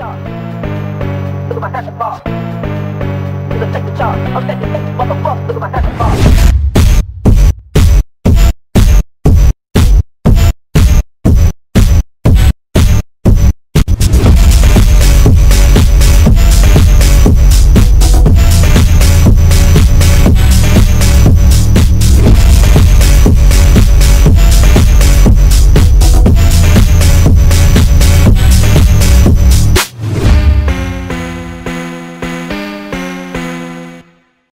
charge. Look at my handlebar. Nigga, take the charge. I'm taking, take the charge.